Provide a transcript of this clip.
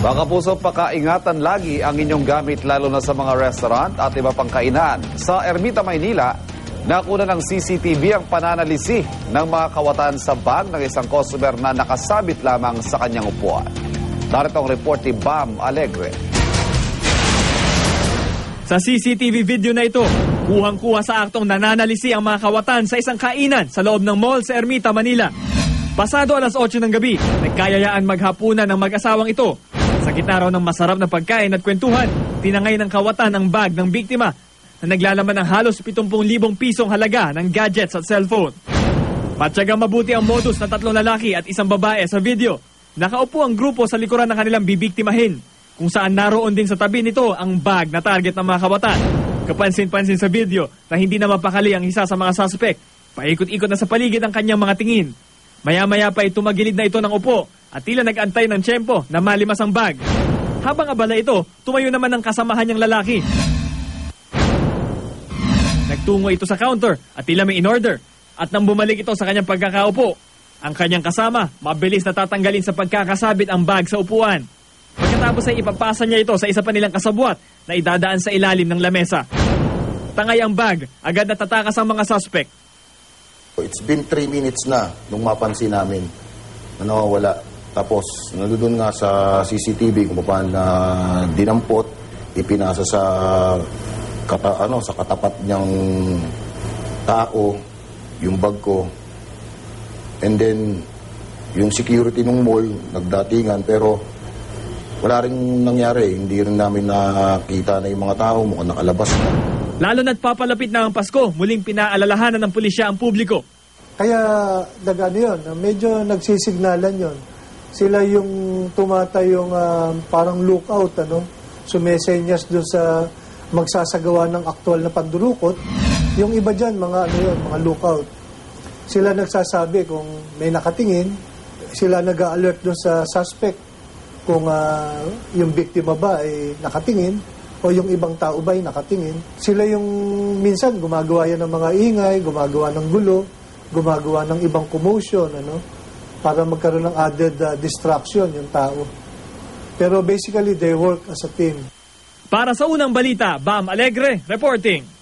Mga kapuso, pakaingatan lagi ang inyong gamit lalo na sa mga restaurant at iba pang kainan. Sa Ermita, Maynila, nakuna ng CCTV ang pananalisi ng mga kawatan sa bag ng isang customer na nakasabit lamang sa kanyang upuan. Narito ang report ni Bam Alegre. Sa CCTV video na ito, kuhang-kuha sa aktong nananalisi ang mga kawatan sa isang kainan sa loob ng mall sa Ermita, Manila. Pasado alas 8 ng gabi, nagkayayaan maghapunan ng mag-asawang ito. Sa gitna raw ng masarap na pagkain at kwentuhan, tinangay ng kawatan ang bag ng biktima na naglalaman ng halos 70,000 pisong halaga ng gadgets at cellphone. Matyagang mabuti ang modus ng tatlong lalaki at isang babae sa video. Nakaupo ang grupo sa likuran ng kanilang bibiktimahin, kung saan naroon din sa tabi nito ang bag na target ng mga kabatan. Kapansin-pansin sa video na hindi na mapakali ang isa sa mga suspect. Paikot-ikot na sa paligid ang kanyang mga tingin. Maya-maya pa ay tumagilid na ito ng upo at tila nag-antay ng tiyempo na malimas ang bag. Habang abala ito, tumayo naman ang kasamahan niyang lalaki. Nagtungo ito sa counter at tila may in-order. At nang bumalik ito sa kanyang pagkakaupo, ang kanyang kasama, mabilis na tatanggalin sa pagkakasabit ang bag sa upuan. Pagkatapos ay ipapasa niya ito sa isa pa nilang kasabwat na idadaan sa ilalim ng lamesa. Tangay ang bag, agad natatakas ang mga suspect. It's been 3 minutes na nung mapansin namin na nawawala. Tapos, nandun nga sa CCTV kung paano na dinampot, ipinasa sa kata, ano, sa katapat niyang tao, yung bag ko. And then, yung security ng mall, nagdatingan, pero wala rin nangyari. Hindi rin namin nakita na yung mga tao, mukhang nakalabas na. Lalo na't papalapit na ang Pasko, muling pinaalalahanan ng pulisya ang publiko. Kaya nagano yun, medyo nagsisignalan yon. Sila yung tumatay yung ah, parang lookout, ano? Sumesenyas doon sa magsasagawa ng aktual na pandurukot. Yung iba dyan, mga ano yun, mga lookout. Sila nagsasabi kung may nakatingin, sila nag-alert doon sa suspect kung ah, yung biktima ba ay nakatingin o yung ibang tao ba ay nakatingin. Sila yung minsan gumagawa yan ng mga ingay, gumagawa ng gulo, gumagawa ng ibang commotion, ano, para magkaroon ng added ah, distraction yung tao. Pero basically, they work as a team. Para sa unang balita, Bam Alegre reporting.